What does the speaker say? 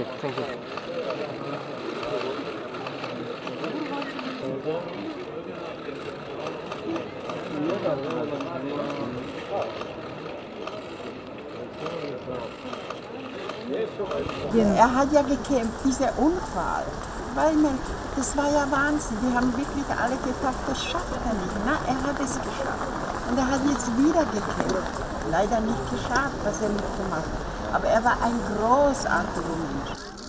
Danke, danke. Er hat ja gekämpft, dieser Unfall. Weil man, das war ja Wahnsinn. Die haben wirklich alle gedacht, das schafft er nicht. Na, er hat es geschafft. Und er hat jetzt wieder gekämpft. Leider nicht geschafft, was er nicht gemacht hat. Aber er war ein großartiger Mensch.